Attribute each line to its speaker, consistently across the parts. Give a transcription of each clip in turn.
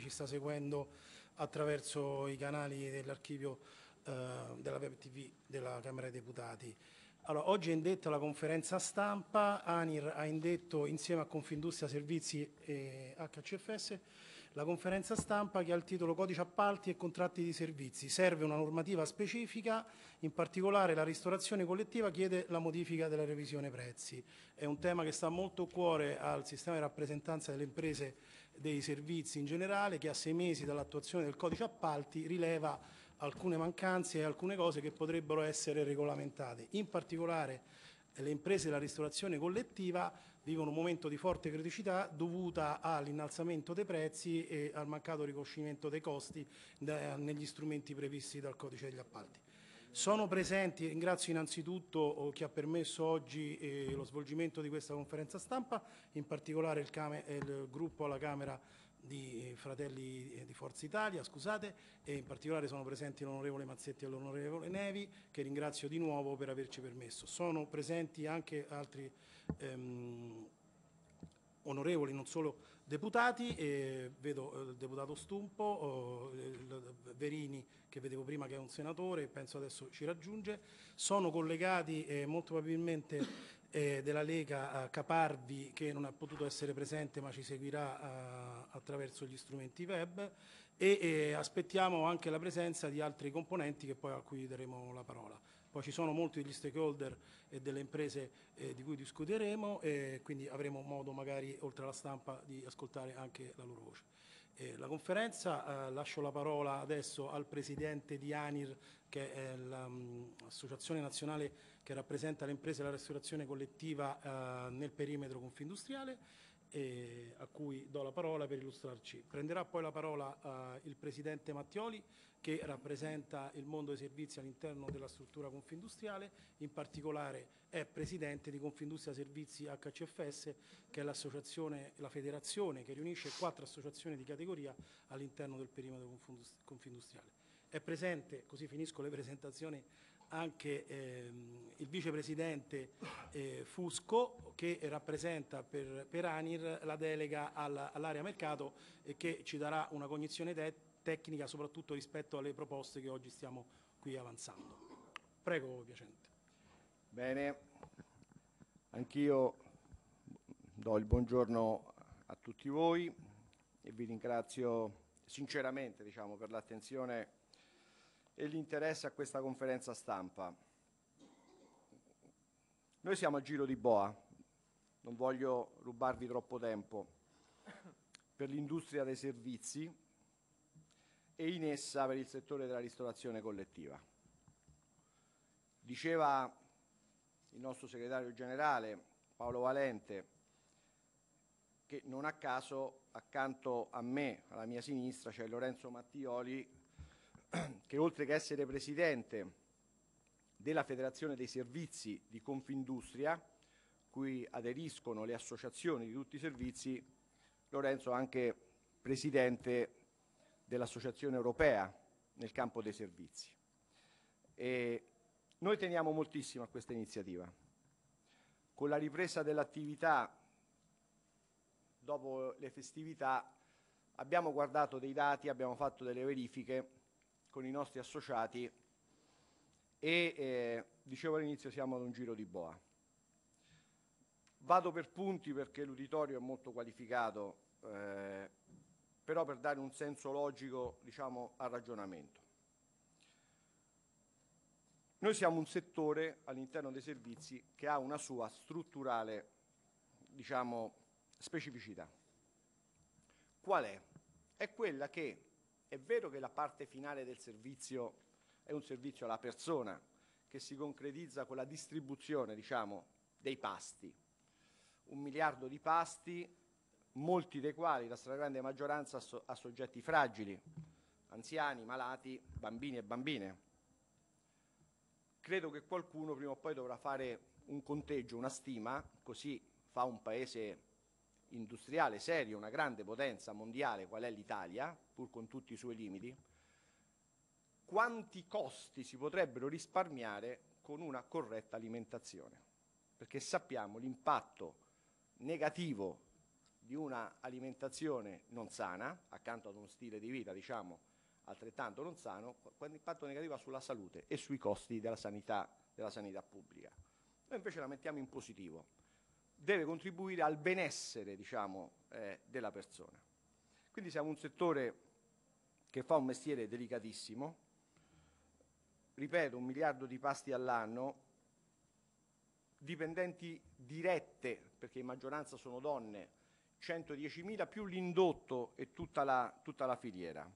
Speaker 1: ci sta seguendo attraverso i canali dell'archivio eh, della Web TV della Camera dei Deputati. Allora, oggi è indetta la conferenza stampa, ANIR ha indetto insieme a Confindustria Servizi e HCFS la conferenza stampa che ha il titolo Codice appalti e contratti di servizi. Serve una normativa specifica, in particolare la ristorazione collettiva chiede la modifica della revisione prezzi. È un tema che sta molto a cuore al sistema di rappresentanza delle imprese dei servizi in generale che a sei mesi dall'attuazione del codice appalti rileva alcune mancanze e alcune cose che potrebbero essere regolamentate. In particolare le imprese della ristorazione collettiva vivono un momento di forte criticità dovuta all'innalzamento dei prezzi e al mancato riconoscimento dei costi negli strumenti previsti dal codice degli appalti. Sono presenti, ringrazio innanzitutto oh, chi ha permesso oggi eh, lo svolgimento di questa conferenza stampa, in particolare il, il gruppo alla Camera di eh, Fratelli eh, di Forza Italia, scusate, e in particolare sono presenti l'onorevole Mazzetti e l'onorevole Nevi, che ringrazio di nuovo per averci permesso. Sono presenti anche altri ehm, onorevoli, non solo deputati, eh, vedo eh, il deputato Stumpo, oh, Verini che vedevo prima che è un senatore, penso adesso ci raggiunge, sono collegati eh, molto probabilmente eh, della Lega Caparvi che non ha potuto essere presente ma ci seguirà attraverso gli strumenti web e aspettiamo anche la presenza di altri componenti che poi a cui daremo la parola. Poi ci sono molti degli stakeholder e delle imprese eh, di cui discuteremo e quindi avremo modo magari oltre alla stampa di ascoltare anche la loro voce. Eh, la conferenza, eh, lascio la parola adesso al Presidente di ANIR che è l'associazione mm, nazionale che rappresenta le imprese della ristorazione collettiva eh, nel perimetro confindustriale a cui do la parola per illustrarci. Prenderà poi la parola eh, il Presidente Mattioli che rappresenta il mondo dei servizi all'interno della struttura confindustriale, in particolare è Presidente di Confindustria Servizi HCFS che è l'associazione, la federazione che riunisce quattro associazioni di categoria all'interno del perimetro confindustriale. È presente, così finisco le presentazioni, anche ehm, il vicepresidente eh, Fusco che rappresenta per, per ANIR la delega all'area mercato e che ci darà una cognizione te tecnica soprattutto rispetto alle proposte che oggi stiamo qui avanzando. Prego, Piacente.
Speaker 2: Bene, anch'io do il buongiorno a tutti voi e vi ringrazio sinceramente diciamo, per l'attenzione e l'interesse a questa conferenza stampa. Noi siamo al giro di Boa, non voglio rubarvi troppo tempo, per l'industria dei servizi e in essa per il settore della ristorazione collettiva. Diceva il nostro segretario generale Paolo Valente che non a caso accanto a me, alla mia sinistra, c'è Lorenzo Mattioli che oltre che essere presidente della Federazione dei Servizi di Confindustria, cui aderiscono le associazioni di tutti i servizi, Lorenzo è anche presidente dell'Associazione Europea nel campo dei servizi. E noi teniamo moltissimo a questa iniziativa. Con la ripresa dell'attività dopo le festività abbiamo guardato dei dati, abbiamo fatto delle verifiche con i nostri associati e eh, dicevo all'inizio siamo ad un giro di boa. Vado per punti perché l'uditorio è molto qualificato, eh, però per dare un senso logico diciamo, al ragionamento. Noi siamo un settore all'interno dei servizi che ha una sua strutturale diciamo, specificità. Qual è? È quella che è vero che la parte finale del servizio è un servizio alla persona che si concretizza con la distribuzione diciamo, dei pasti. Un miliardo di pasti, molti dei quali, la stragrande maggioranza, a soggetti fragili, anziani, malati, bambini e bambine. Credo che qualcuno prima o poi dovrà fare un conteggio, una stima, così fa un paese industriale serio, una grande potenza mondiale qual è l'Italia, pur con tutti i suoi limiti, quanti costi si potrebbero risparmiare con una corretta alimentazione. Perché sappiamo l'impatto negativo di una alimentazione non sana, accanto ad uno stile di vita, diciamo, altrettanto non sano, quell'impatto negativo ha sulla salute e sui costi della sanità, della sanità pubblica. Noi invece la mettiamo in positivo. Deve contribuire al benessere, diciamo, eh, della persona. Quindi siamo un settore che fa un mestiere delicatissimo, ripeto, un miliardo di pasti all'anno, dipendenti dirette, perché in maggioranza sono donne, 110.000 più l'indotto e tutta la, tutta la filiera.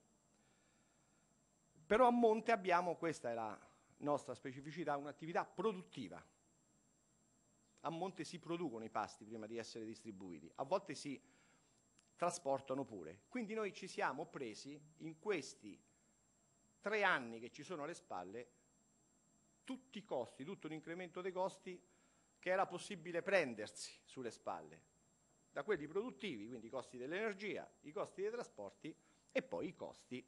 Speaker 2: Però a monte abbiamo, questa è la nostra specificità, un'attività produttiva. A monte si producono i pasti prima di essere distribuiti, a volte si trasportano pure. Quindi noi ci siamo presi in questi tre anni che ci sono alle spalle tutti i costi, tutto l'incremento dei costi che era possibile prendersi sulle spalle, da quelli produttivi, quindi i costi dell'energia, i costi dei trasporti e poi i costi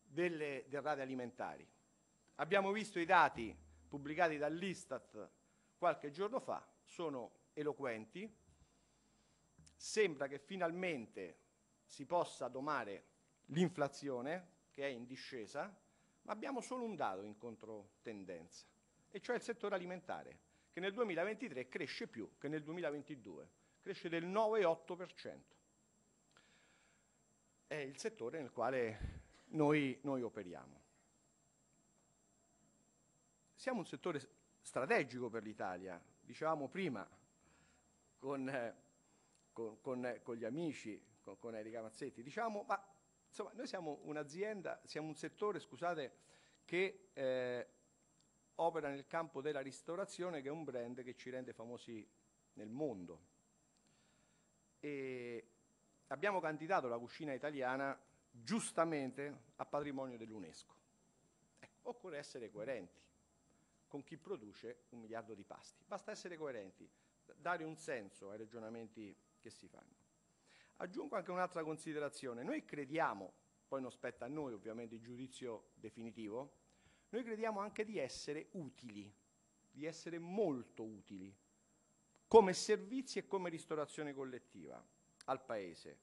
Speaker 2: delle derrate alimentari. Abbiamo visto i dati pubblicati dall'Istat qualche giorno fa, sono eloquenti, sembra che finalmente si possa domare l'inflazione che è in discesa, ma abbiamo solo un dato in controtendenza, e cioè il settore alimentare che nel 2023 cresce più che nel 2022, cresce del 9,8%. È il settore nel quale noi, noi operiamo. Siamo un settore strategico per l'Italia, dicevamo prima con, con, con, con, gli amici, con, con Erika Mazzetti, diciamo, ma insomma noi siamo un'azienda, siamo un settore, scusate, che eh, opera nel campo della ristorazione che è un brand che ci rende famosi nel mondo. E abbiamo candidato la cucina italiana giustamente a patrimonio dell'UNESCO. Ecco, occorre essere coerenti con chi produce un miliardo di pasti. Basta essere coerenti, dare un senso ai ragionamenti che si fanno. Aggiungo anche un'altra considerazione. Noi crediamo, poi non spetta a noi ovviamente il giudizio definitivo, noi crediamo anche di essere utili, di essere molto utili, come servizi e come ristorazione collettiva al Paese,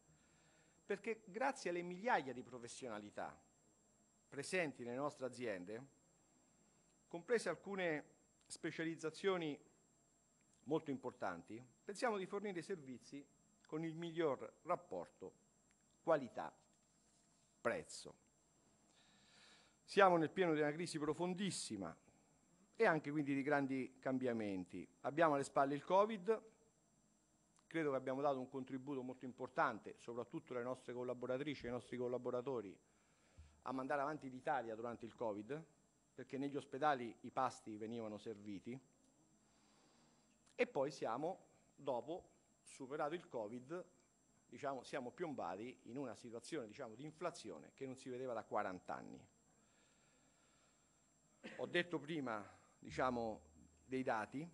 Speaker 2: perché grazie alle migliaia di professionalità presenti nelle nostre aziende, comprese alcune specializzazioni molto importanti, pensiamo di fornire servizi con il miglior rapporto qualità-prezzo. Siamo nel pieno di una crisi profondissima e anche quindi di grandi cambiamenti. Abbiamo alle spalle il Covid, credo che abbiamo dato un contributo molto importante, soprattutto le nostre collaboratrici e i nostri collaboratori, a mandare avanti l'Italia durante il Covid, perché negli ospedali i pasti venivano serviti. E poi siamo, dopo, superato il Covid, diciamo, siamo piombati in una situazione diciamo, di inflazione che non si vedeva da 40 anni. Ho detto prima diciamo, dei dati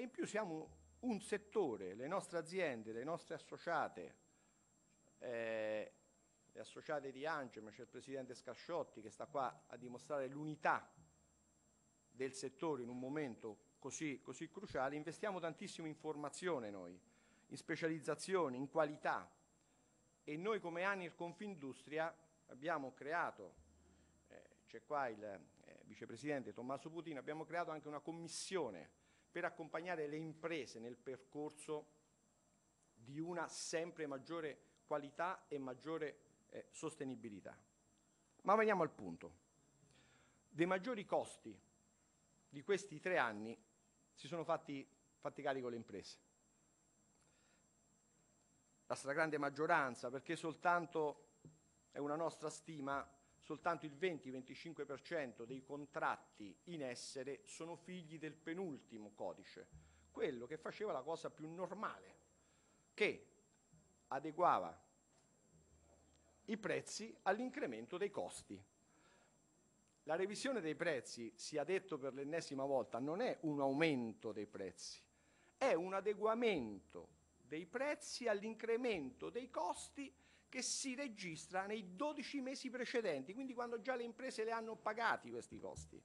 Speaker 2: e in più siamo un settore, le nostre aziende, le nostre associate, eh, le associate di Angem, c'è il presidente Scasciotti che sta qua a dimostrare l'unità del settore in un momento così, così cruciale, investiamo tantissimo in formazione noi, in specializzazione, in qualità. E noi come ANIR Confindustria abbiamo creato, eh, c'è qua il, vicepresidente Tommaso Putin, abbiamo creato anche una commissione per accompagnare le imprese nel percorso di una sempre maggiore qualità e maggiore eh, sostenibilità. Ma veniamo al punto. Dei maggiori costi di questi tre anni si sono fatti, fatti carico le imprese. La stragrande maggioranza, perché soltanto è una nostra stima, soltanto il 20-25% dei contratti in essere sono figli del penultimo codice, quello che faceva la cosa più normale, che adeguava i prezzi all'incremento dei costi. La revisione dei prezzi, sia detto per l'ennesima volta, non è un aumento dei prezzi, è un adeguamento dei prezzi all'incremento dei costi che si registra nei 12 mesi precedenti, quindi quando già le imprese le hanno pagati questi costi.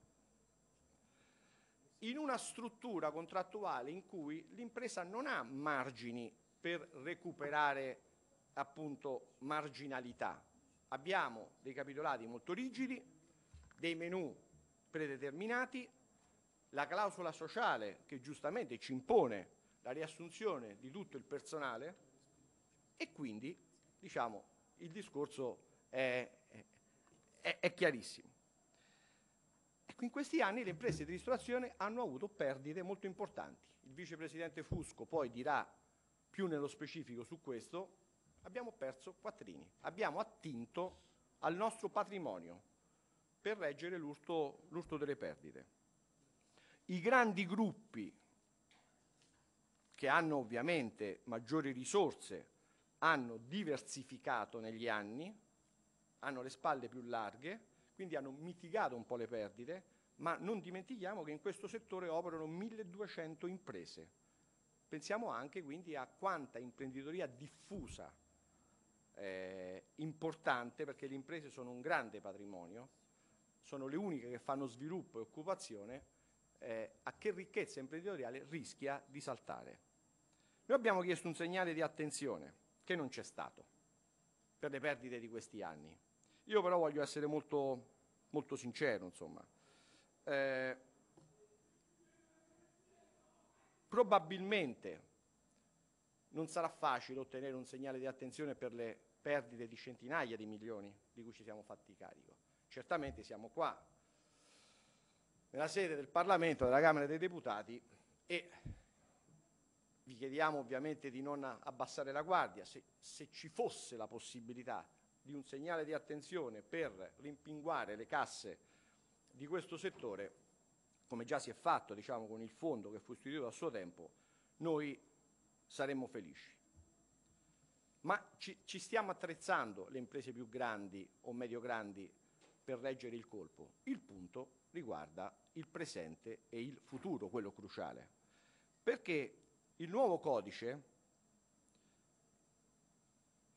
Speaker 2: In una struttura contrattuale in cui l'impresa non ha margini per recuperare appunto marginalità. Abbiamo dei capitolati molto rigidi, dei menu predeterminati, la clausola sociale che giustamente ci impone la riassunzione di tutto il personale e quindi diciamo, il discorso è, è, è chiarissimo. Ecco, in questi anni le imprese di ristorazione hanno avuto perdite molto importanti. Il vicepresidente Fusco poi dirà più nello specifico su questo. Abbiamo perso quattrini, abbiamo attinto al nostro patrimonio per reggere l'urto, delle perdite. I grandi gruppi che hanno ovviamente maggiori risorse hanno diversificato negli anni, hanno le spalle più larghe, quindi hanno mitigato un po' le perdite, ma non dimentichiamo che in questo settore operano 1200 imprese. Pensiamo anche quindi a quanta imprenditoria diffusa, eh, importante, perché le imprese sono un grande patrimonio, sono le uniche che fanno sviluppo e occupazione, eh, a che ricchezza imprenditoriale rischia di saltare. Noi abbiamo chiesto un segnale di attenzione che non c'è stato per le perdite di questi anni. Io però voglio essere molto, molto sincero, insomma. Eh, probabilmente non sarà facile ottenere un segnale di attenzione per le perdite di centinaia di milioni di cui ci siamo fatti carico. Certamente siamo qua, nella sede del Parlamento, della Camera dei Deputati, e vi chiediamo ovviamente di non abbassare la guardia, se, se ci fosse la possibilità di un segnale di attenzione per rimpinguare le casse di questo settore, come già si è fatto diciamo, con il fondo che fu istituito a suo tempo, noi saremmo felici. Ma ci, ci stiamo attrezzando le imprese più grandi o medio-grandi per reggere il colpo. Il punto riguarda il presente e il futuro, quello cruciale. Perché il nuovo codice,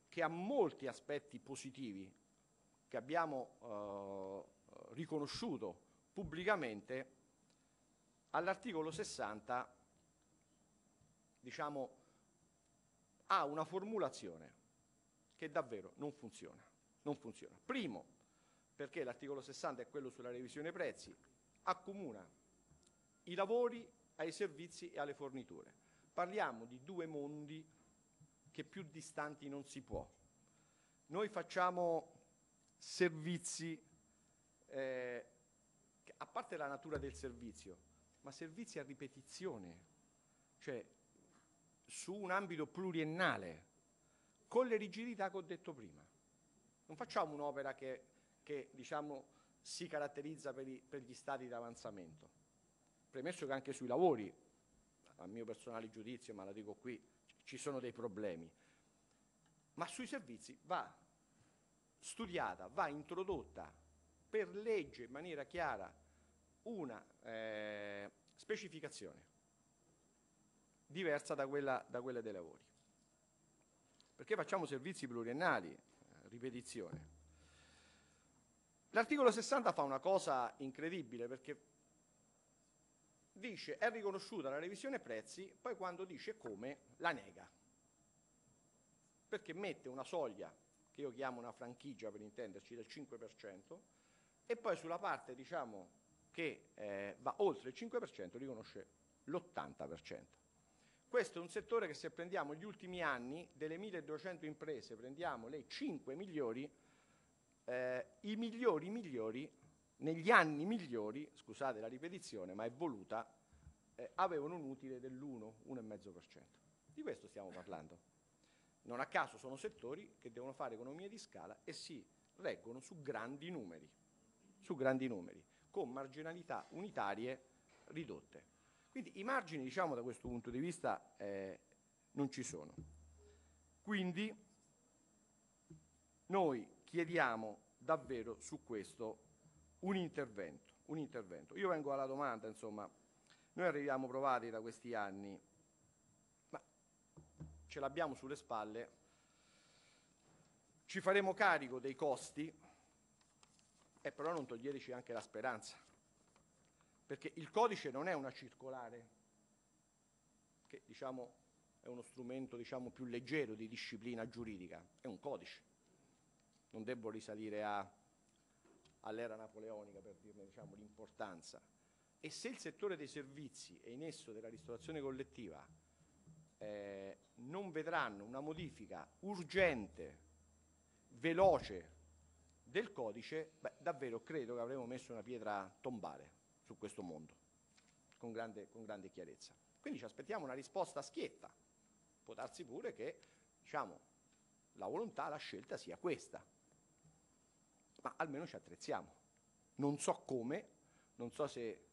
Speaker 2: che ha molti aspetti positivi, che abbiamo eh, riconosciuto pubblicamente, all'articolo 60 diciamo, ha una formulazione che davvero non funziona. Non funziona. Primo, perché l'articolo 60 è quello sulla revisione prezzi, accomuna i lavori ai servizi e alle forniture. Parliamo di due mondi che più distanti non si può. Noi facciamo servizi, eh, a parte la natura del servizio, ma servizi a ripetizione, cioè su un ambito pluriennale, con le rigidità che ho detto prima. Non facciamo un'opera che, che diciamo, si caratterizza per, i, per gli stati di avanzamento. Premesso che anche sui lavori a mio personale giudizio, ma la dico qui, ci sono dei problemi. Ma sui servizi va studiata, va introdotta per legge in maniera chiara una eh, specificazione diversa da quella, da quella, dei lavori. Perché facciamo servizi pluriennali, eh, ripetizione. L'articolo 60 fa una cosa incredibile perché dice è riconosciuta la revisione prezzi, poi quando dice come la nega. Perché mette una soglia, che io chiamo una franchigia per intenderci, del 5%, e poi sulla parte diciamo, che eh, va oltre il 5% riconosce l'80%. Questo è un settore che se prendiamo gli ultimi anni, delle 1200 imprese, prendiamo le 5 migliori, eh, i migliori migliori negli anni migliori, scusate la ripetizione, ma è voluta, eh, avevano un utile dell'1, 1,5%. Di questo stiamo parlando. Non a caso sono settori che devono fare economie di scala e si reggono su grandi numeri, su grandi numeri, con marginalità unitarie ridotte. Quindi i margini, diciamo, da questo punto di vista eh, non ci sono. Quindi noi chiediamo davvero su questo un intervento, un intervento. Io vengo alla domanda, insomma, noi arriviamo provati da questi anni, ma ce l'abbiamo sulle spalle, ci faremo carico dei costi, eh, però non toglieteci anche la speranza, perché il codice non è una circolare che diciamo è uno strumento diciamo, più leggero di disciplina giuridica, è un codice. Non devo risalire a, all'era napoleonica per dirne diciamo, l'importanza. E se il settore dei servizi e in esso della ristorazione collettiva eh, non vedranno una modifica urgente, veloce del codice, beh, davvero credo che avremo messo una pietra tombale su questo mondo, con grande, con grande chiarezza. Quindi ci aspettiamo una risposta schietta. Può darsi pure che diciamo, la volontà, la scelta sia questa, ma almeno ci attrezziamo. Non so come, non so se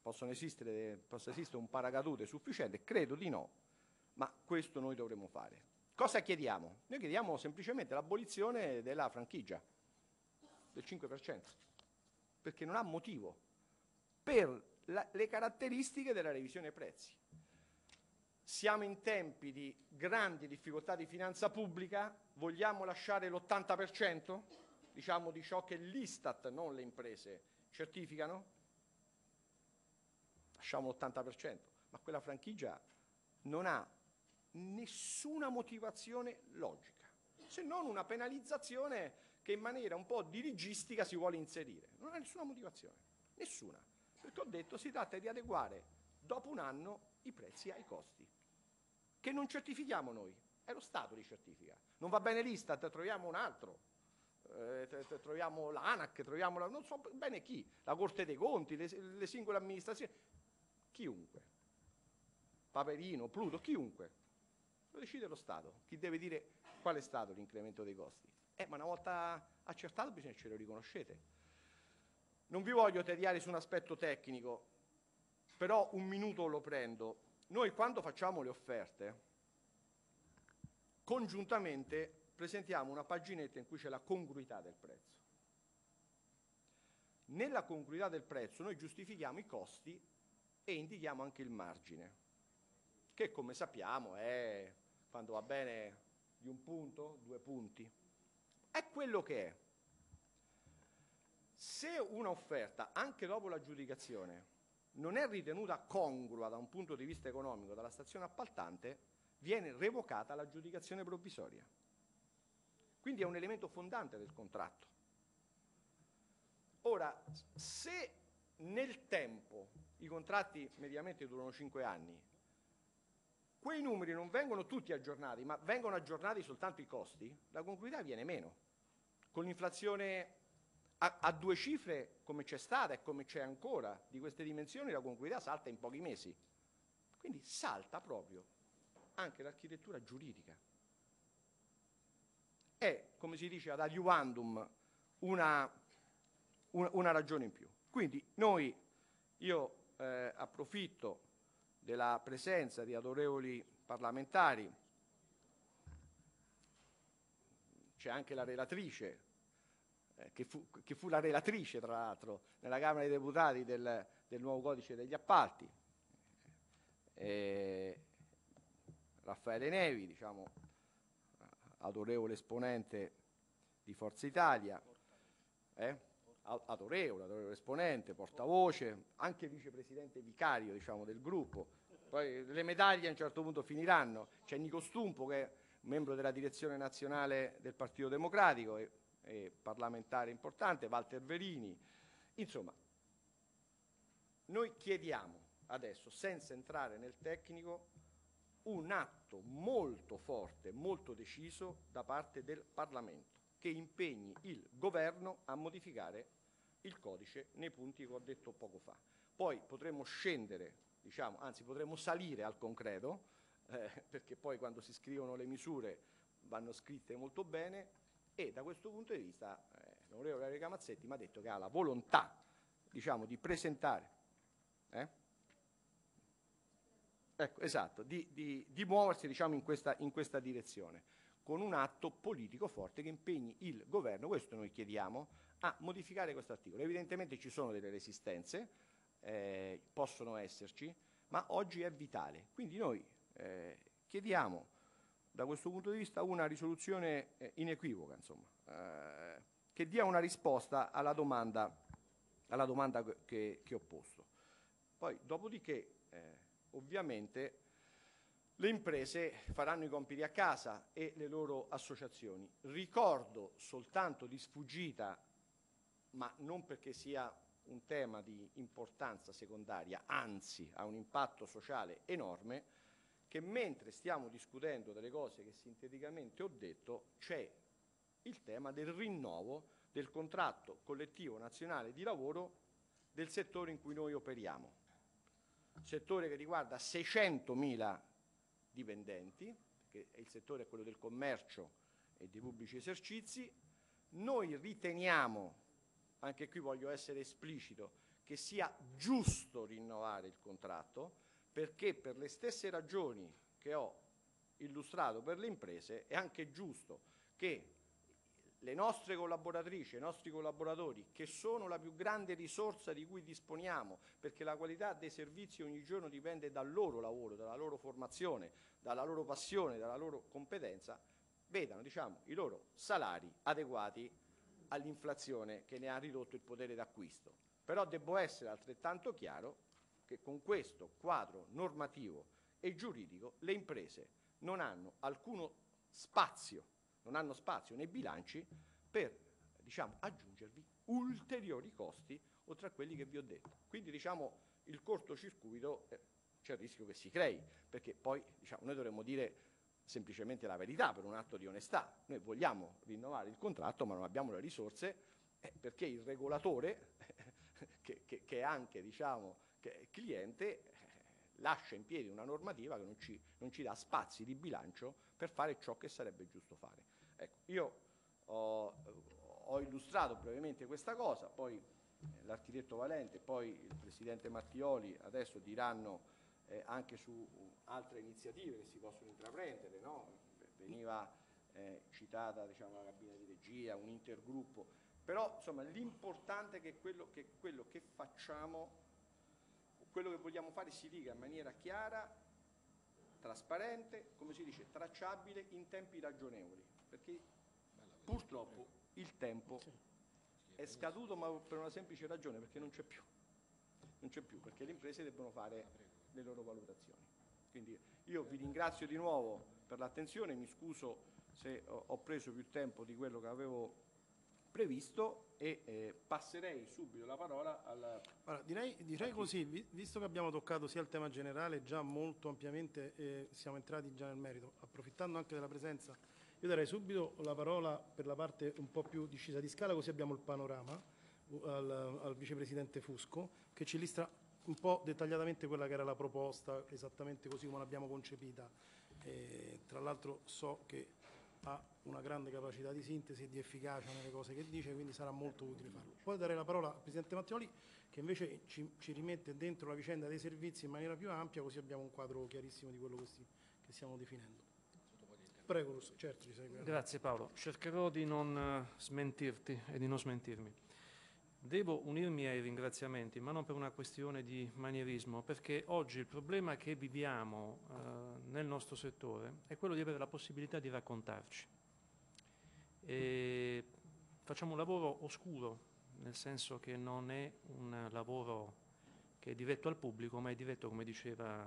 Speaker 2: possa esistere un paracadute sufficiente, credo di no, ma questo noi dovremmo fare. Cosa chiediamo? Noi chiediamo semplicemente l'abolizione della franchigia del 5%, perché non ha motivo per la, le caratteristiche della revisione prezzi. Siamo in tempi di grandi difficoltà di finanza pubblica, vogliamo lasciare l'80% diciamo, di ciò che l'Istat, non le imprese, certificano? Lasciamo l'80%, ma quella franchigia non ha nessuna motivazione logica, se non una penalizzazione che in maniera un po' dirigistica si vuole inserire. Non ha nessuna motivazione, nessuna. Perché ho detto si tratta di adeguare dopo un anno i prezzi ai costi, che non certifichiamo noi, è lo Stato li certifica. Non va bene l'Istat, troviamo un altro, eh, troviamo l'ANAC, troviamo la, non so bene chi, la Corte dei Conti, le, le singole amministrazioni, chiunque, Paperino, Pluto, chiunque. Lo decide lo Stato, chi deve dire qual è stato l'incremento dei costi. Eh, ma una volta accertato bisogna che ce lo riconoscete. Non vi voglio tediare su un aspetto tecnico, però un minuto lo prendo. Noi quando facciamo le offerte, congiuntamente presentiamo una paginetta in cui c'è la congruità del prezzo. Nella congruità del prezzo noi giustifichiamo i costi e indichiamo anche il margine, che come sappiamo è quando va bene di un punto, due punti. È quello che è. Se un'offerta, anche dopo l'aggiudicazione, non è ritenuta congrua da un punto di vista economico dalla stazione appaltante, viene revocata l'aggiudicazione provvisoria. Quindi è un elemento fondante del contratto. Ora, se nel tempo i contratti mediamente durano 5 anni quei numeri non vengono tutti aggiornati, ma vengono aggiornati soltanto i costi, la congruità viene meno. Con l'inflazione a, a, due cifre, come c'è stata e come c'è ancora, di queste dimensioni, la congruità salta in pochi mesi. Quindi salta proprio anche l'architettura giuridica. È, come si dice ad adiuvandum, una, una, una ragione in più. Quindi noi, io eh, approfitto della presenza di autorevoli parlamentari. C'è anche la relatrice, eh, che, fu, che, fu, la relatrice tra l'altro nella Camera dei Deputati del, del nuovo codice degli appalti, eh, Raffaele Nevi, diciamo, autorevole esponente di Forza Italia. Eh? autorevole, autorevole esponente, portavoce, anche vicepresidente vicario diciamo, del gruppo. Poi le medaglie a un certo punto finiranno. C'è Nico Stumpo che è membro della direzione nazionale del Partito Democratico e, e parlamentare importante, Walter Verini. Insomma, noi chiediamo adesso, senza entrare nel tecnico, un atto molto forte, molto deciso da parte del Parlamento che impegni il governo a modificare il codice nei punti che ho detto poco fa. Poi potremmo scendere, diciamo, anzi potremmo salire al concreto, eh, perché poi quando si scrivono le misure vanno scritte molto bene e da questo punto di vista eh, l'onorevole Enrica Mazzetti mi ha detto che ha la volontà diciamo, di presentare, eh? Ecco, esatto, di, di, di muoversi diciamo, in, questa, in questa direzione con un atto politico forte che impegni il governo, questo noi chiediamo, a modificare questo articolo. Evidentemente ci sono delle resistenze, eh, possono esserci, ma oggi è vitale. Quindi noi eh, chiediamo da questo punto di vista una risoluzione eh, inequivoca, insomma, eh, che dia una risposta alla domanda, alla domanda che, che, ho posto. Poi, dopodiché, ovviamente, le imprese faranno i compiti a casa e le loro associazioni. Ricordo soltanto di sfuggita, ma non perché sia un tema di importanza secondaria, anzi ha un impatto sociale enorme, che mentre stiamo discutendo delle cose che sinteticamente ho detto, c'è il tema del rinnovo del contratto collettivo nazionale di lavoro del settore in cui noi operiamo. Settore che riguarda 600.000 dipendenti, che il settore è quello del commercio e dei pubblici esercizi. Noi riteniamo anche qui voglio essere esplicito, che sia giusto rinnovare il contratto perché per le stesse ragioni che ho illustrato per le imprese è anche giusto che le nostre collaboratrici, i nostri collaboratori, che sono la più grande risorsa di cui disponiamo, perché la qualità dei servizi ogni giorno dipende dal loro lavoro, dalla loro formazione, dalla loro passione, dalla loro competenza, vedano diciamo, i loro salari adeguati all'inflazione che ne ha ridotto il potere d'acquisto. Però devo essere altrettanto chiaro che con questo quadro normativo e giuridico le imprese non hanno alcuno spazio, non hanno spazio nei bilanci per diciamo, aggiungervi ulteriori costi oltre a quelli che vi ho detto. Quindi diciamo, il cortocircuito eh, c'è il rischio che si crei, perché poi diciamo, noi dovremmo dire semplicemente la verità per un atto di onestà. Noi vogliamo rinnovare il contratto ma non abbiamo le risorse eh, perché il regolatore, che, che, che, è anche diciamo, che cliente, eh, lascia in piedi una normativa che non ci, non ci, dà spazi di bilancio per fare ciò che sarebbe giusto fare. Ecco, io ho, ho illustrato brevemente questa cosa, poi eh, l'architetto Valente, poi il Presidente Mattioli adesso diranno eh, anche su altre iniziative che si possono intraprendere, no? veniva eh, citata diciamo, la cabina di regia, un intergruppo, però l'importante è che quello, che quello che facciamo, quello che vogliamo fare si dica in maniera chiara, trasparente, come si dice, tracciabile in tempi ragionevoli, perché purtroppo il tempo è scaduto ma per una semplice ragione, perché non c'è più, non c'è più, perché le imprese debbono fare le loro valutazioni. Quindi io vi ringrazio di nuovo per l'attenzione, mi scuso se ho preso più tempo di quello che avevo previsto e eh, passerei subito la parola al...
Speaker 1: Allora, direi, direi così, visto che abbiamo toccato sia il tema generale già molto ampiamente e siamo entrati già nel merito, approfittando anche della presenza, io darei subito la parola per la parte un po' più discesa di scala, così abbiamo il panorama al, al vicepresidente Fusco, che ci illustra un po' dettagliatamente quella che era la proposta, esattamente così come l'abbiamo concepita. E, tra l'altro so che ha una grande capacità di sintesi e di efficacia nelle cose che dice, quindi sarà molto utile farlo. Poi dare la parola al Presidente Mattioli che invece ci, ci, rimette dentro la vicenda dei servizi in maniera più ampia, così abbiamo un quadro chiarissimo di quello che, si, che stiamo definendo. Prego, certo.
Speaker 3: Grazie Paolo. Cercherò di non eh, smentirti e di non smentirmi. Devo unirmi ai ringraziamenti, ma non per una questione di manierismo, perché oggi il problema che viviamo eh, nel nostro settore è quello di avere la possibilità di raccontarci. E facciamo un lavoro oscuro, nel senso che non è un lavoro che è diretto al pubblico, ma è diretto, come diceva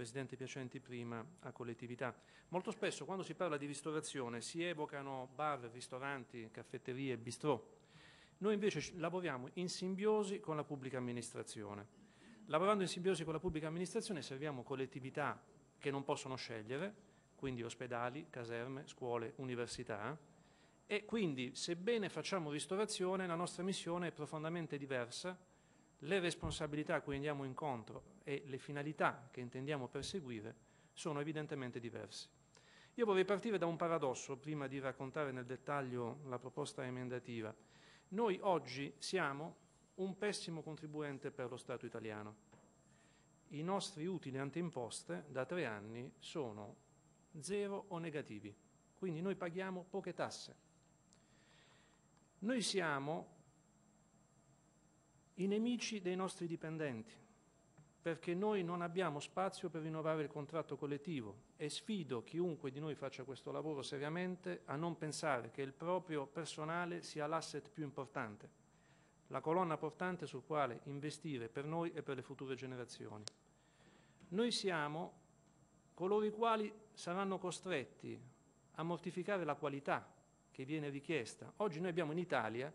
Speaker 3: Presidente Piacenti prima, a collettività. Molto spesso quando si parla di ristorazione si evocano bar, ristoranti, caffetterie, bistrò, noi invece lavoriamo in simbiosi con la pubblica amministrazione. Lavorando in simbiosi con la pubblica amministrazione serviamo collettività che non possono scegliere, quindi ospedali, caserme, scuole, università, e quindi sebbene facciamo ristorazione la nostra missione è profondamente diversa, le responsabilità a cui andiamo incontro e le finalità che intendiamo perseguire sono evidentemente diverse. Io vorrei partire da un paradosso prima di raccontare nel dettaglio la proposta emendativa. Noi oggi siamo un pessimo contribuente per lo Stato italiano. I nostri utili anteimposte da tre anni sono zero o negativi, quindi noi paghiamo poche tasse. Noi siamo i nemici dei nostri dipendenti, perché noi non abbiamo spazio per rinnovare il contratto collettivo e sfido chiunque di noi faccia questo lavoro seriamente a non pensare che il proprio personale sia l'asset più importante, la colonna portante sul quale investire per noi e per le future generazioni. Noi siamo coloro i quali saranno costretti a mortificare la qualità che viene richiesta. Oggi noi abbiamo in Italia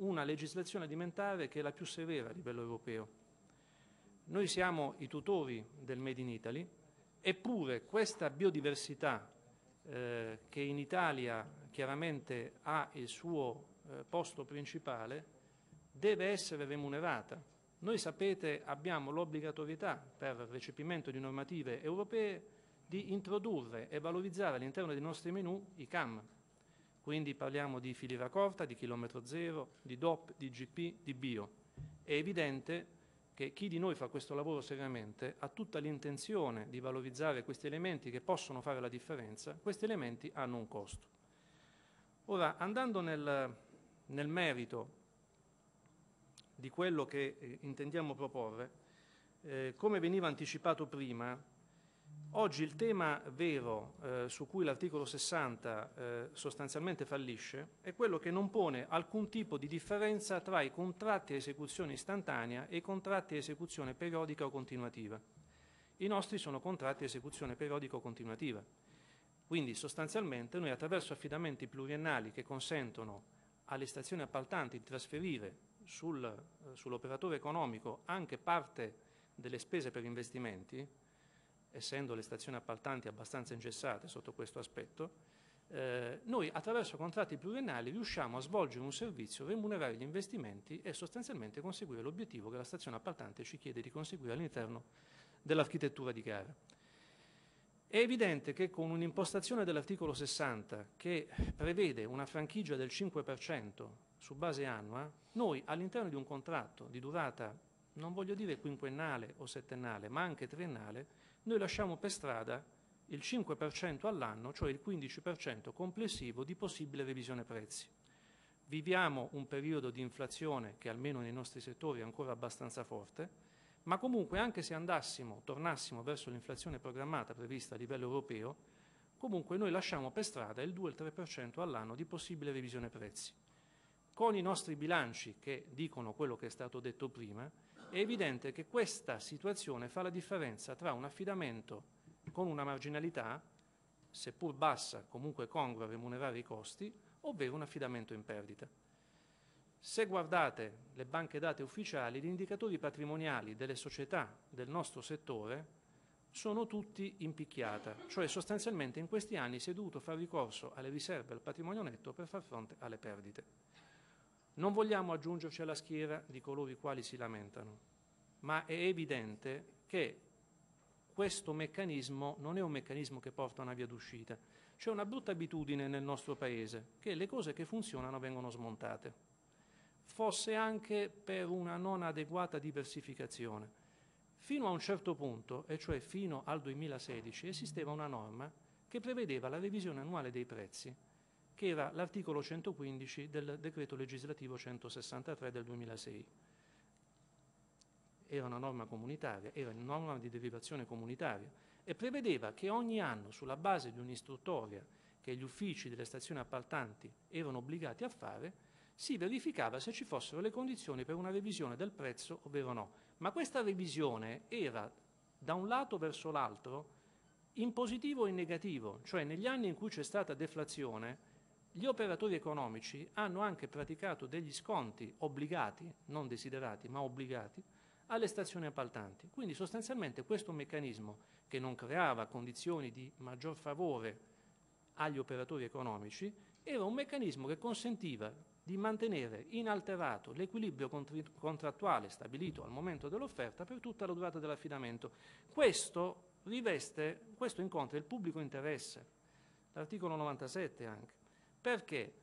Speaker 3: una legislazione alimentare che è la più severa a livello europeo. Noi siamo i tutori del Made in Italy, eppure questa biodiversità eh, che in Italia chiaramente ha il suo eh, posto principale deve essere remunerata. Noi sapete abbiamo l'obbligatorietà per il recepimento di normative europee di introdurre e valorizzare all'interno dei nostri menù i CAM. Quindi parliamo di filiera corta, di chilometro zero, di DOP, di GP, di bio. È evidente che chi di noi fa questo lavoro seriamente ha tutta l'intenzione di valorizzare questi elementi che possono fare la differenza, questi elementi hanno un costo. Ora, andando nel, nel merito di quello che eh, intendiamo proporre, eh, come veniva anticipato prima, Oggi il tema vero eh, su cui l'articolo 60 eh, sostanzialmente fallisce è quello che non pone alcun tipo di differenza tra i contratti a esecuzione istantanea e i contratti a esecuzione periodica o continuativa. I nostri sono contratti a esecuzione periodica o continuativa. Quindi sostanzialmente noi attraverso affidamenti pluriennali che consentono alle stazioni appaltanti di trasferire sul, eh, sull'operatore economico anche parte delle spese per investimenti, essendo le stazioni appaltanti abbastanza ingessate sotto questo aspetto, eh, noi attraverso contratti pluriennali riusciamo a svolgere un servizio, remunerare gli investimenti e sostanzialmente conseguire l'obiettivo che la stazione appaltante ci chiede di conseguire all'interno dell'architettura di gara. È evidente che con un'impostazione dell'articolo 60 che prevede una franchigia del 5% su base annua, noi all'interno di un contratto di durata, non voglio dire quinquennale o settennale, ma anche triennale, noi lasciamo per strada il 5% all'anno, cioè il 15% complessivo di possibile revisione prezzi. Viviamo un periodo di inflazione che almeno nei nostri settori è ancora abbastanza forte, ma comunque anche se andassimo, tornassimo verso l'inflazione programmata prevista a livello europeo, comunque noi lasciamo per strada il 2 il 3% all'anno di possibile revisione prezzi. Con i nostri bilanci che dicono quello che è stato detto prima, è evidente che questa situazione fa la differenza tra un affidamento con una marginalità, seppur bassa, comunque congrua a remunerare i costi, ovvero un affidamento in perdita. Se guardate le banche date ufficiali, gli indicatori patrimoniali delle società del nostro settore sono tutti in picchiata, cioè sostanzialmente in questi anni si è dovuto fare ricorso alle riserve al patrimonio netto per far fronte alle perdite. Non vogliamo aggiungerci alla schiera di coloro i quali si lamentano, ma è evidente che questo meccanismo non è un meccanismo che porta a una via d'uscita. C'è una brutta abitudine nel nostro Paese che le cose che funzionano vengono smontate, fosse anche per una non adeguata diversificazione. Fino a un certo punto, e cioè fino al 2016, esisteva una norma che prevedeva la revisione annuale dei prezzi che era l'articolo 115 del decreto legislativo 163 del 2006. Era una norma comunitaria, era una norma di derivazione comunitaria e prevedeva che ogni anno, sulla base di un'istruttoria che gli uffici delle stazioni appaltanti erano obbligati a fare, si verificava se ci fossero le condizioni per una revisione del prezzo, ovvero no. Ma questa revisione era da un lato verso l'altro in positivo e in negativo, cioè negli anni in cui c'è stata deflazione gli operatori economici hanno anche praticato degli sconti obbligati, non desiderati, ma obbligati, alle stazioni appaltanti. Quindi sostanzialmente questo meccanismo, che non creava condizioni di maggior favore agli operatori economici, era un meccanismo che consentiva di mantenere inalterato l'equilibrio contrattuale stabilito al momento dell'offerta per tutta la durata dell'affidamento. Questo questo incontra il pubblico interesse, l'articolo 97 anche perché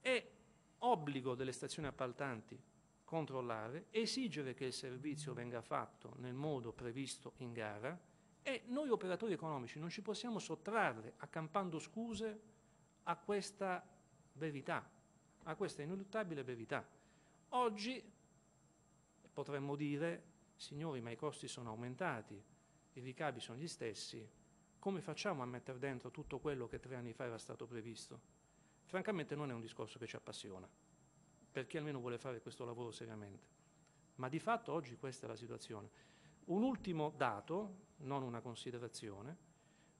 Speaker 3: è obbligo delle stazioni appaltanti controllare, esigere che il servizio venga fatto nel modo previsto in gara e noi operatori economici non ci possiamo sottrarre accampando scuse a questa verità, a questa ineluttabile verità. Oggi potremmo dire, signori, ma i costi sono aumentati, i ricavi sono gli stessi, come facciamo a mettere dentro tutto quello che tre anni fa era stato previsto? Francamente non è un discorso che ci appassiona, per chi almeno vuole fare questo lavoro seriamente. Ma di fatto oggi questa è la situazione. Un ultimo dato, non una considerazione.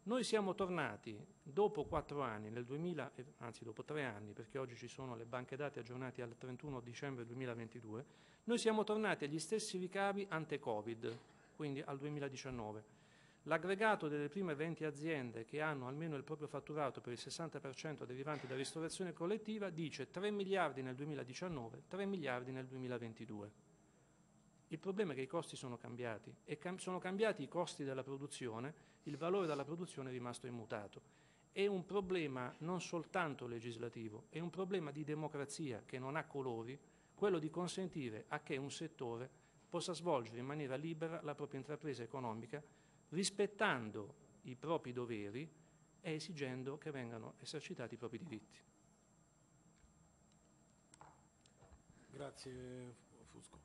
Speaker 3: Noi siamo tornati dopo quattro anni, nel 2000, anzi dopo tre anni, perché oggi ci sono le banche dati aggiornate al 31 dicembre 2022, noi siamo tornati agli stessi ricavi ante Covid, quindi al 2019. L'aggregato delle prime 20 aziende che hanno almeno il proprio fatturato per il 60% derivante da ristorazione collettiva dice 3 miliardi nel 2019, 3 miliardi nel 2022. Il problema è che i costi sono cambiati e cam sono cambiati i costi della produzione, il valore della produzione è rimasto immutato. È un problema non soltanto legislativo, è un problema di democrazia che non ha colori, quello di consentire a che un settore possa svolgere in maniera libera la propria intrapresa economica rispettando i propri doveri e esigendo che vengano esercitati i propri diritti.
Speaker 1: Grazie Fusco.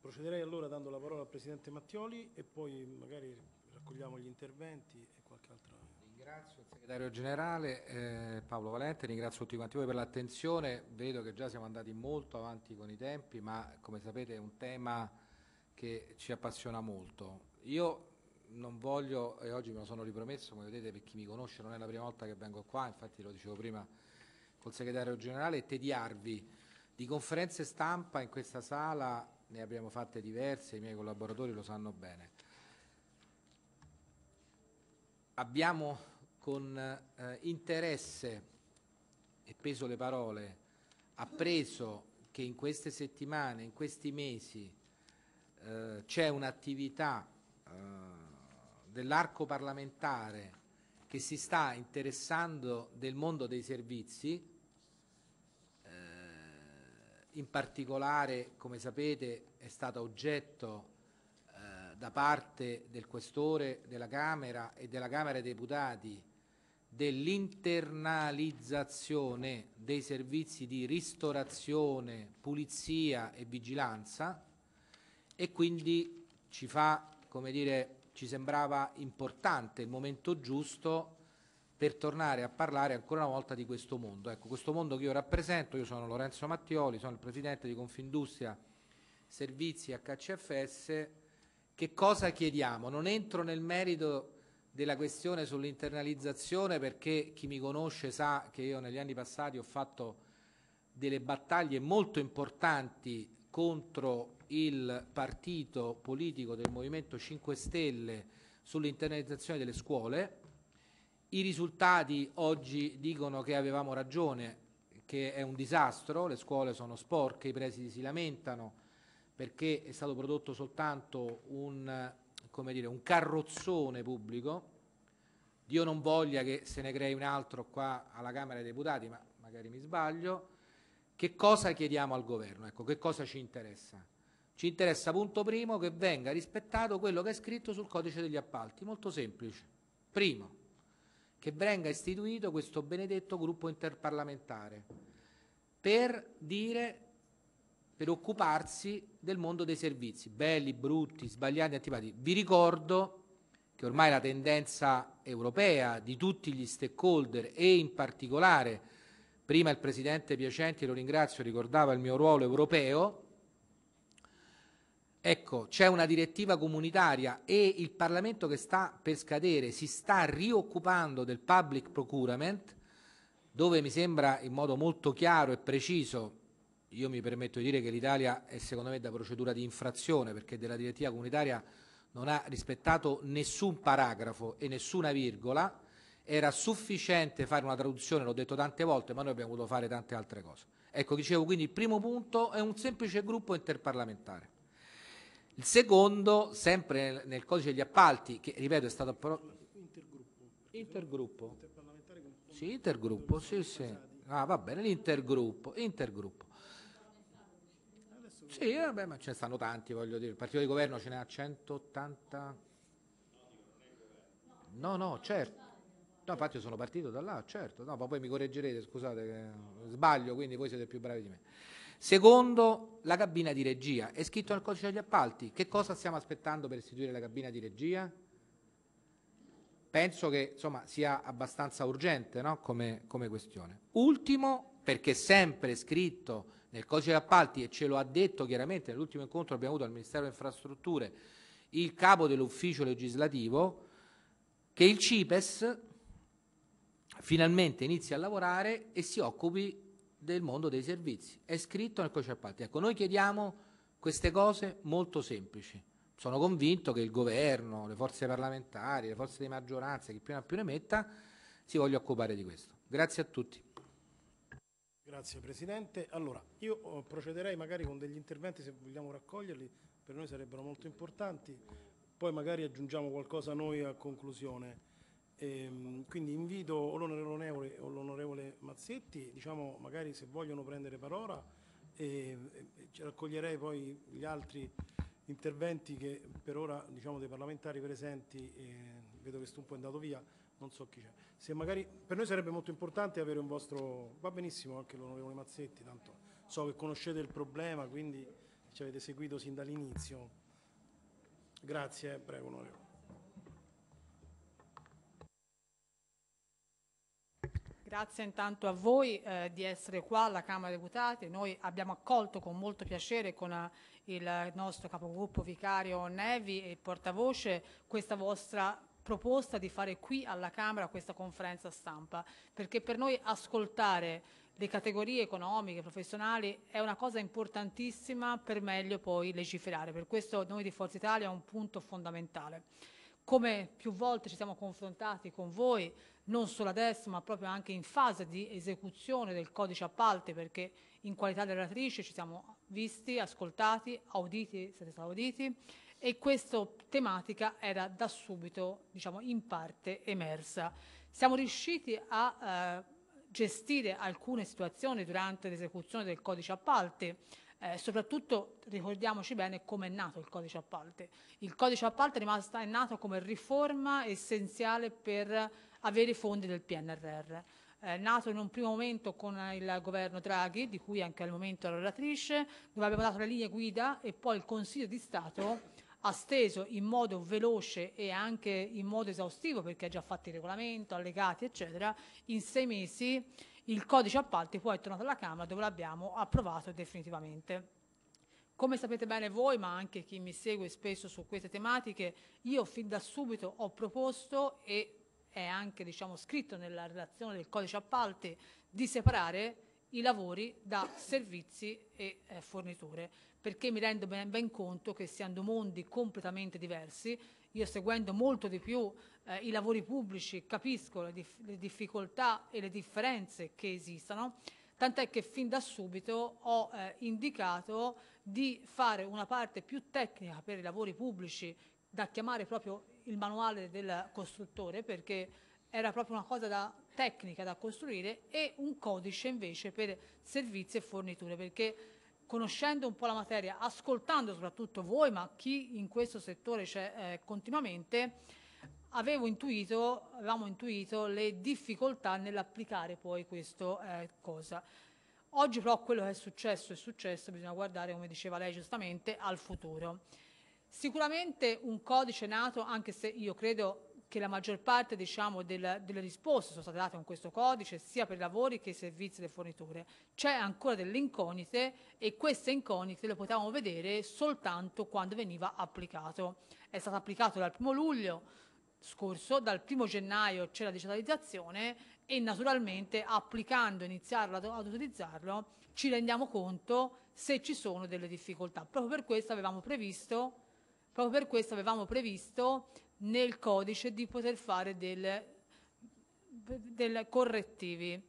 Speaker 1: Procederei allora dando la parola al Presidente Mattioli e poi magari raccogliamo gli interventi e qualche altra...
Speaker 4: Ringrazio il Segretario Generale eh, Paolo Valente, ringrazio tutti quanti voi per l'attenzione, vedo che già siamo andati molto avanti con i tempi, ma come sapete è un tema che ci appassiona molto. Io non voglio, e oggi me lo sono ripromesso, come vedete per chi mi conosce non è la prima volta che vengo qua, infatti lo dicevo prima col segretario generale, tediarvi di conferenze stampa in questa sala, ne abbiamo fatte diverse, i miei collaboratori lo sanno bene. Abbiamo con eh, interesse e peso le parole appreso che in queste settimane, in questi mesi eh, c'è un'attività eh, dell'arco parlamentare che si sta interessando del mondo dei servizi, eh, in particolare, come sapete, è stata oggetto eh, da parte del questore della Camera e della Camera dei Deputati dell'internalizzazione dei servizi di ristorazione, pulizia e vigilanza e quindi ci fa, come dire, ci sembrava importante il momento giusto per tornare a parlare ancora una volta di questo mondo. Ecco, questo mondo che io rappresento, io sono Lorenzo Mattioli, sono il presidente di Confindustria Servizi HCFS, che cosa chiediamo? Non entro nel merito della questione sull'internalizzazione perché chi mi conosce sa che io negli anni passati ho fatto delle battaglie molto importanti contro il partito politico del Movimento 5 Stelle sull'internalizzazione delle scuole. I risultati oggi dicono che avevamo ragione, che è un disastro, le scuole sono sporche, i presidi si lamentano perché è stato prodotto soltanto un, dire, un carrozzone pubblico. Dio non voglia che se ne crei un altro qua alla Camera dei Deputati, ma magari mi sbaglio. Che cosa chiediamo al governo? Ecco, che cosa ci interessa? Ci interessa, punto primo, che venga rispettato quello che è scritto sul codice degli appalti, molto semplice. Primo, che venga istituito questo benedetto gruppo interparlamentare per dire, per occuparsi del mondo dei servizi, belli, brutti, sbagliati, antipatici. Vi ricordo che ormai la tendenza europea di tutti gli stakeholder e in particolare, prima il Presidente Piacenti, lo ringrazio, ricordava il mio ruolo europeo, Ecco, c'è una direttiva comunitaria e il Parlamento che sta per scadere si sta rioccupando del public procurement, dove mi sembra in modo molto chiaro e preciso, io mi permetto di dire che l'Italia è secondo me da procedura di infrazione perché della direttiva comunitaria non ha rispettato nessun paragrafo e nessuna virgola, era sufficiente fare una traduzione, l'ho detto tante volte, ma noi abbiamo voluto fare tante altre cose. Ecco, dicevo, quindi il primo punto è un semplice gruppo interparlamentare. Il secondo, sempre nel, nel codice degli appalti, che ripeto è stato approvato... Intergruppo. Intergruppo. Sì, intergruppo, sì, sì. Ah, va bene, l'intergruppo, intergruppo. Sì, vabbè, ma ce ne stanno tanti, voglio dire. Il partito di governo ce ne ha 180. No, no, certo. No, infatti io sono partito da là, certo. No, ma poi mi correggerete, scusate, sbaglio, quindi voi siete più bravi di me. Secondo, la cabina di regia. È scritto nel codice degli appalti. Che cosa stiamo aspettando per istituire la cabina di regia? Penso che insomma, sia abbastanza urgente no? come, come questione. Ultimo, perché sempre scritto nel codice degli appalti e ce lo ha detto chiaramente nell'ultimo incontro che abbiamo avuto al Ministero delle Infrastrutture il capo dell'ufficio legislativo che il CIPES finalmente inizi a lavorare e si occupi del mondo dei servizi. È scritto nel codice appalti. Ecco, noi chiediamo queste cose molto semplici. Sono convinto che il governo, le forze parlamentari, le forze di maggioranza, chi ha più ne metta, si voglia occupare di questo. Grazie a tutti.
Speaker 1: Grazie Presidente. Allora, io oh, procederei magari con degli interventi, se vogliamo raccoglierli, per noi sarebbero molto importanti, poi magari aggiungiamo qualcosa noi a conclusione. Ehm, quindi invito l'onorevole o l'onorevole Mazzetti, diciamo magari se vogliono prendere parola, e, e raccoglierei poi gli altri interventi che per ora diciamo dei parlamentari presenti, eh, vedo che Stumpo è andato via, non so chi c'è. Se magari per noi sarebbe molto importante avere un vostro, va benissimo anche l'onorevole Mazzetti, tanto so che conoscete il problema, quindi ci avete seguito sin dall'inizio. Grazie, prego onorevole.
Speaker 5: Grazie intanto a voi eh, di essere qua alla Camera dei Deputati. Noi abbiamo accolto con molto piacere con uh, il nostro capogruppo vicario Nevi e portavoce questa vostra proposta di fare qui alla Camera questa conferenza stampa, perché per noi ascoltare le categorie economiche, professionali è una cosa importantissima per meglio poi legiferare. Per questo noi di Forza Italia è un punto fondamentale. Come più volte ci siamo confrontati con voi, non solo adesso, ma proprio anche in fase di esecuzione del codice appalti, perché in qualità di relatrice ci siamo visti, ascoltati, auditi, siete stati auditi, e questa tematica era da subito, diciamo, in parte emersa. Siamo riusciti a eh, gestire alcune situazioni durante l'esecuzione del codice appalti, eh, soprattutto ricordiamoci bene come è nato il codice appalti. Il codice appalti è, rimasto, è nato come riforma essenziale per avere i fondi del PNRR. È nato in un primo momento con il governo Draghi, di cui anche al momento ero relatrice, dove abbiamo dato le linee guida e poi il Consiglio di Stato ha steso in modo veloce e anche in modo esaustivo, perché ha già fatto il regolamento, allegati, eccetera, in sei mesi il codice appalti poi è tornato alla Camera dove l'abbiamo approvato definitivamente. Come sapete bene voi, ma anche chi mi segue spesso su queste tematiche, io fin da subito ho proposto e è anche diciamo, scritto nella relazione del codice appalti di separare i lavori da servizi e eh, forniture, perché mi rendo ben, ben, conto che siano mondi completamente diversi. Io seguendo molto di più eh, i lavori pubblici capisco le, dif le difficoltà e le differenze che esistono, tant'è che fin da subito ho eh, indicato di fare una parte più tecnica per i lavori pubblici da chiamare proprio il manuale del costruttore perché era proprio una cosa da tecnica da costruire e un codice invece per servizi e forniture perché conoscendo un po' la materia, ascoltando soprattutto voi, ma chi in questo settore c'è eh, continuamente, avevo intuito, avevamo intuito le difficoltà nell'applicare poi questa eh, cosa. Oggi però quello che è successo è successo, bisogna guardare, come diceva lei giustamente, al futuro. Sicuramente un codice nato, anche se io credo che la maggior parte diciamo, del, delle risposte sono state date con questo codice, sia per i lavori che i servizi e le forniture. C'è ancora delle incognite e queste incognite le potevamo vedere soltanto quando veniva applicato. È stato applicato dal 1 luglio scorso, dal 1 gennaio c'è la digitalizzazione e naturalmente applicando, iniziarlo ad, ad utilizzarlo, ci rendiamo conto se ci sono delle difficoltà. Proprio per questo avevamo previsto Proprio per questo avevamo previsto nel codice di poter fare dei correttivi.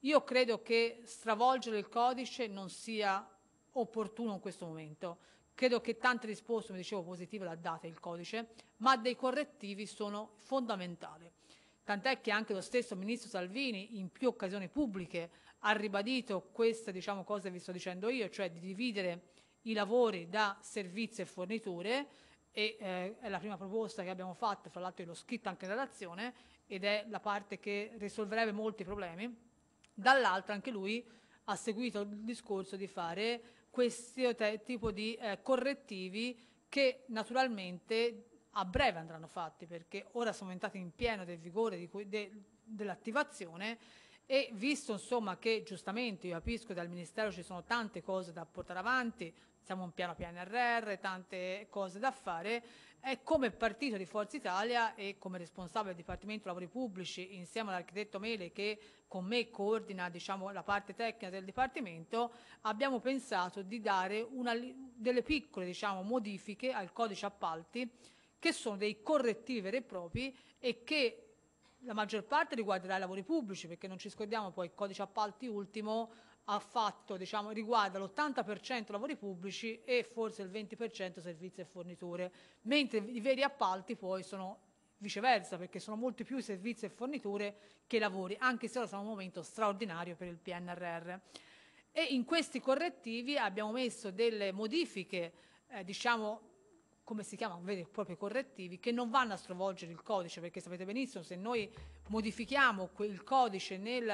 Speaker 5: Io credo che stravolgere il codice non sia opportuno in questo momento. Credo che tante risposte, come dicevo, positive le ha date il codice, ma dei correttivi sono fondamentali. Tant'è che anche lo stesso Ministro Salvini in più occasioni pubbliche ha ribadito queste diciamo, cose che vi sto dicendo io, cioè di dividere i lavori da servizi e forniture e eh, è la prima proposta che abbiamo fatto, fra l'altro l'ho scritta anche in relazione ed è la parte che risolverebbe molti problemi. Dall'altra anche lui ha seguito il discorso di fare questo tipo di eh, correttivi che naturalmente a breve andranno fatti perché ora siamo entrati in pieno del vigore de, dell'attivazione e visto insomma che giustamente io capisco dal Ministero ci sono tante cose da portare avanti, siamo un piano PNRR, tante cose da fare, e come partito di Forza Italia e come responsabile del Dipartimento Lavori Pubblici insieme all'architetto Mele che con me coordina diciamo, la parte tecnica del Dipartimento, abbiamo pensato di dare una, delle piccole diciamo, modifiche al codice appalti che sono dei correttivi veri e propri e che la maggior parte riguarderà i lavori pubblici, perché non ci scordiamo poi il codice appalti ultimo ha fatto, diciamo, riguarda l'80% lavori pubblici e forse il 20% servizi e forniture, mentre i veri appalti poi sono viceversa, perché sono molti più servizi e forniture che lavori, anche se ora siamo in un momento straordinario per il PNRR. E in questi correttivi abbiamo messo delle modifiche, eh, diciamo, come si chiamano, veri e propri correttivi, che non vanno a stravolgere il codice, perché sapete benissimo se noi modifichiamo il codice nei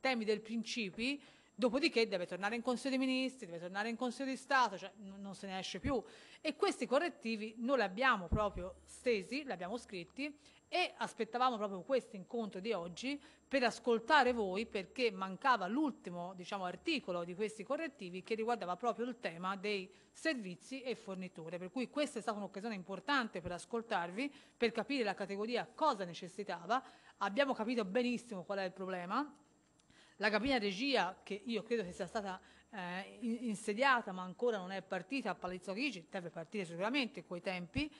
Speaker 5: temi del principi, dopodiché deve tornare in Consiglio dei Ministri, deve tornare in Consiglio di Stato, cioè non se ne esce più. E questi correttivi noi li abbiamo proprio stesi, li abbiamo scritti e aspettavamo proprio questo incontro di oggi per ascoltare voi perché mancava l'ultimo diciamo, articolo di questi correttivi che riguardava proprio il tema dei servizi e forniture. Per cui questa è stata un'occasione importante per ascoltarvi, per capire la categoria cosa necessitava. Abbiamo capito benissimo qual è il problema. La cabina regia, che io credo che sia stata eh, insediata ma ancora non è partita a Palazzo Chigi, deve partire sicuramente coi tempi,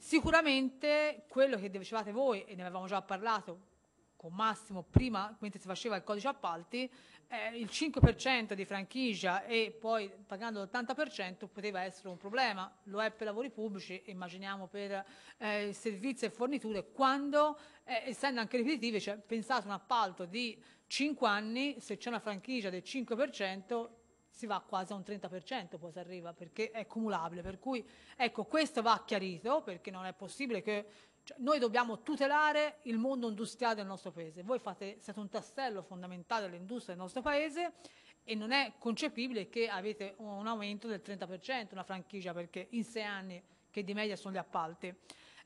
Speaker 5: Sicuramente quello che dicevate voi, e ne avevamo già parlato con Massimo prima, mentre si faceva il codice appalti, eh, il 5% di franchigia e poi pagando l'80% poteva essere un problema, lo è per lavori pubblici, immaginiamo per eh, servizi e forniture, quando, eh, essendo anche ripetitivi, cioè, pensate un appalto di 5 anni, se c'è una franchigia del 5%, si va quasi a un 30% poi si arriva perché è cumulabile. Per cui ecco, questo va chiarito perché non è possibile che cioè, noi dobbiamo tutelare il mondo industriale del nostro paese. Voi fate, siete un tassello fondamentale dell'industria del nostro paese e non è concepibile che avete un aumento del 30%, una franchigia, perché in sei anni che di media sono gli appalti.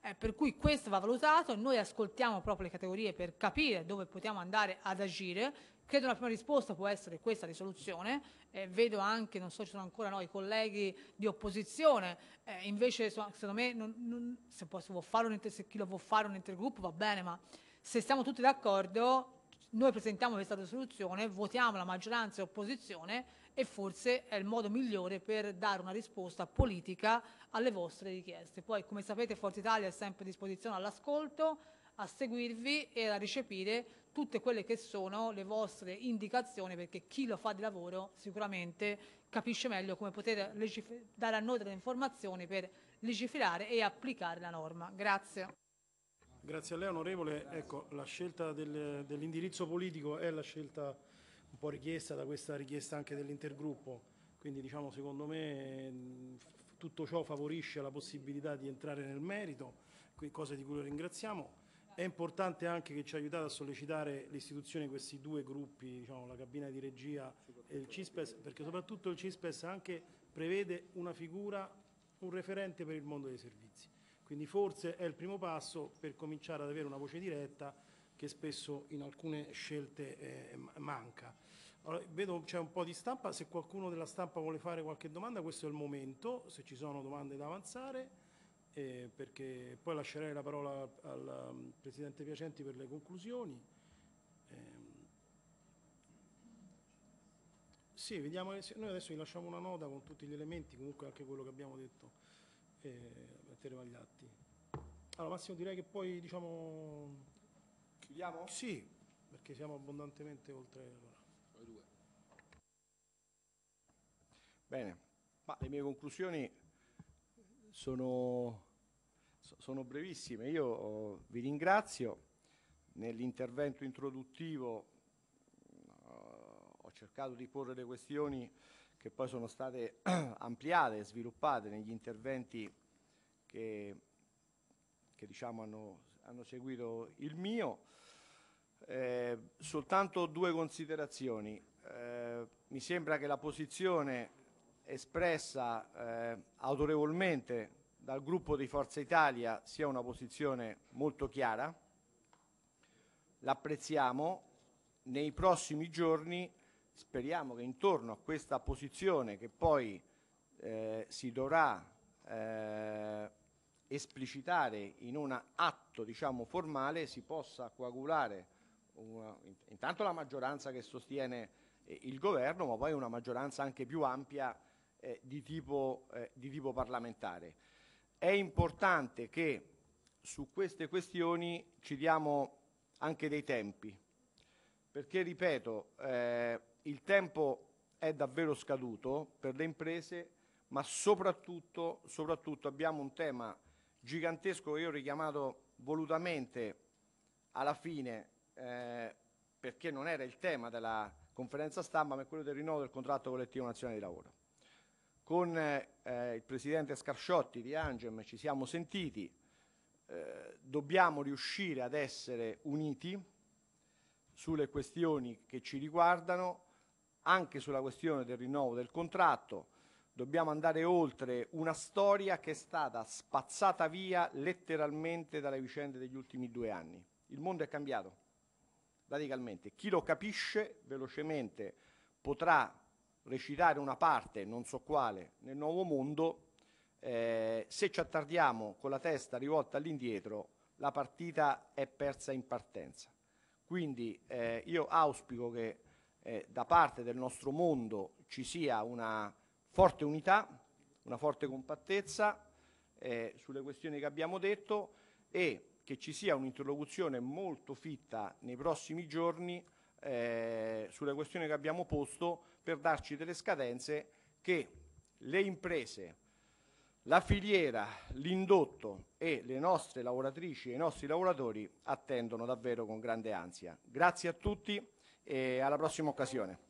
Speaker 5: Eh, per cui questo va valutato, noi ascoltiamo proprio le categorie per capire dove possiamo andare ad agire, Credo la prima risposta può essere questa risoluzione, eh, vedo anche, non so ci sono ancora noi colleghi di opposizione, eh, invece secondo me non, non, se, può, se, può fare un, se chi lo può fare un intergruppo va bene, ma se siamo tutti d'accordo noi presentiamo questa risoluzione, votiamo la maggioranza e opposizione e forse è il modo migliore per dare una risposta politica alle vostre richieste. Poi come sapete Forza Italia è sempre a disposizione all'ascolto, a seguirvi e a ricepire tutte quelle che sono le vostre indicazioni perché chi lo fa di lavoro sicuramente capisce meglio come poter dare a noi delle informazioni per legiferare e applicare la norma. Grazie.
Speaker 1: Grazie a lei onorevole. Ecco, la scelta del, dell'indirizzo politico è la scelta un po' richiesta da questa richiesta anche dell'intergruppo. Quindi diciamo secondo me tutto ciò favorisce la possibilità di entrare nel merito, cosa di cui lo ringraziamo. È importante anche che ci ha aiutato a sollecitare l'istituzione di questi due gruppi, diciamo, la cabina di regia e il CISPES, perché soprattutto il CISPES anche prevede una figura, un referente per il mondo dei servizi. Quindi forse è il primo passo per cominciare ad avere una voce diretta che spesso in alcune scelte eh, manca. Allora, vedo c'è un po' di stampa, se qualcuno della stampa vuole fare qualche domanda questo è il momento, se ci sono domande da avanzare eh, perché poi lascerei la parola al um, Presidente Piacenti per le conclusioni. Eh, sì, vediamo, noi adesso vi lasciamo una nota con tutti gli elementi, comunque anche quello che abbiamo detto, eh, metteremo agli atti. Allora Massimo direi che poi diciamo...
Speaker 2: Chiudiamo?
Speaker 1: Sì, perché siamo abbondantemente oltre l'ora.
Speaker 2: Bene, ma le mie conclusioni sono, sono brevissime. Io oh, vi ringrazio. Nell'intervento introduttivo uh, ho cercato di porre le questioni che poi sono state ampliate e sviluppate negli interventi che, che diciamo hanno, hanno, seguito il mio. Eh, soltanto due considerazioni. Eh, mi sembra che la posizione espressa eh, autorevolmente dal gruppo di Forza Italia sia una posizione molto chiara, l'apprezziamo nei prossimi giorni speriamo che intorno a questa posizione che poi eh, si dovrà eh, esplicitare in un atto diciamo, formale si possa coagulare una, intanto la maggioranza che sostiene eh, il governo, ma poi una maggioranza anche più ampia eh, di, tipo, eh, di tipo parlamentare. È importante che su queste questioni ci diamo anche dei tempi, perché ripeto, eh, il tempo è davvero scaduto per le imprese, ma soprattutto, soprattutto abbiamo un tema gigantesco io ho richiamato volutamente alla fine eh, perché non era il tema della conferenza stampa, ma è quello del rinnovo del contratto collettivo nazionale di lavoro. Con eh, il presidente Scarsciotti di Angem ci siamo sentiti, eh, dobbiamo riuscire ad essere uniti sulle questioni che ci riguardano, anche sulla questione del rinnovo del contratto, dobbiamo andare oltre una storia che è stata spazzata via letteralmente dalle vicende degli ultimi due anni. Il mondo è cambiato radicalmente. Chi lo capisce velocemente potrà recitare una parte, non so quale, nel nuovo mondo. Eh, se ci attardiamo con la testa rivolta all'indietro, la partita è persa in partenza. Quindi eh, io auspico che eh, da parte del nostro mondo ci sia una forte unità, una forte compattezza eh, sulle questioni che abbiamo detto e che ci sia un'interlocuzione molto fitta nei prossimi giorni eh, sulle questioni che abbiamo posto per darci delle scadenze che le imprese, la filiera, l'indotto e le nostre lavoratrici e i nostri lavoratori attendono davvero con grande ansia. Grazie a tutti e alla prossima occasione.